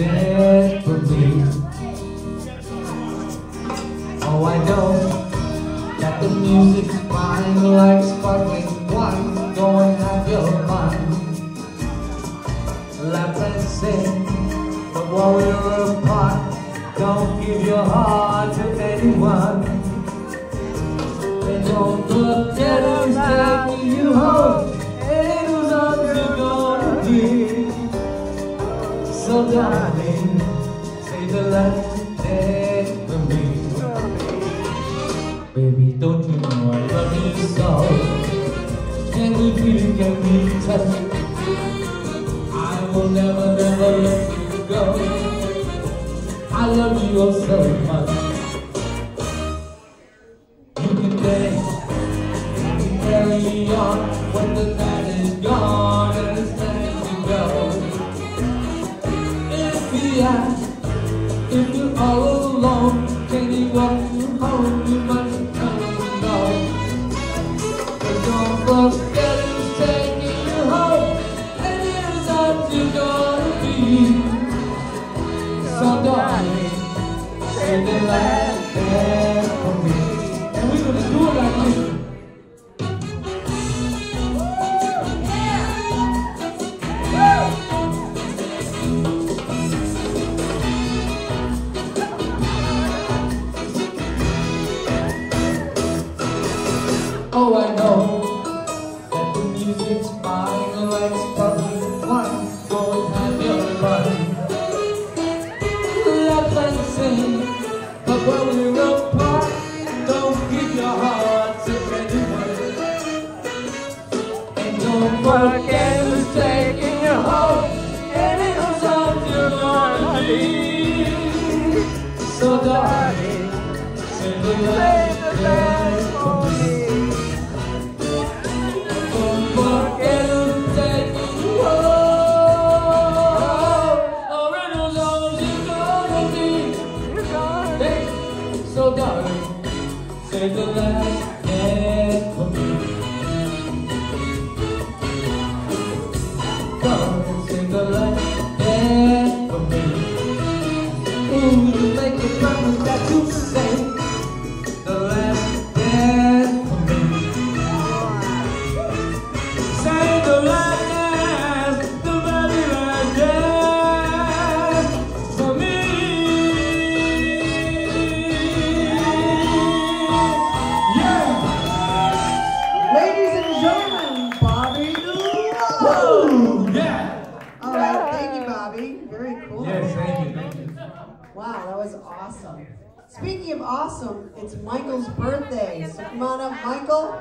dance for me. Oh, I know that the music's fine like sparkling wine. Go and have your fun. Laugh and sing, but while we're apart, don't give your heart to anyone. Don't forget who's So darling, say the last dance for me. Baby, don't you know I love you so? Can we feel, can we touch? I will never, never let you go. I love you so much. You can dance, you can carry when the night is gone and it's If ask, if you're all alone, can you walk you home? You must come along. But don't forget who's taking you home, and here's what you're gonna be. So darling, say the last dance for me. And we're gonna do it like Oh, I know that the music's fine like sparkling wine. Go and have your fun. Laugh and sing, but when we're apart, don't give your heart to anyone. And don't forget who's taking you home, and it was all you're gonna. So darling, say the last so darling, say the last dance for me. Come and say the for me. Ooh, you make a promise that you say Yeah. All right, thank you, Bobby. Very cool. Yes, thank you, thank you. Wow, that was awesome. Speaking of awesome, it's Michael's birthday, so come on up, Michael.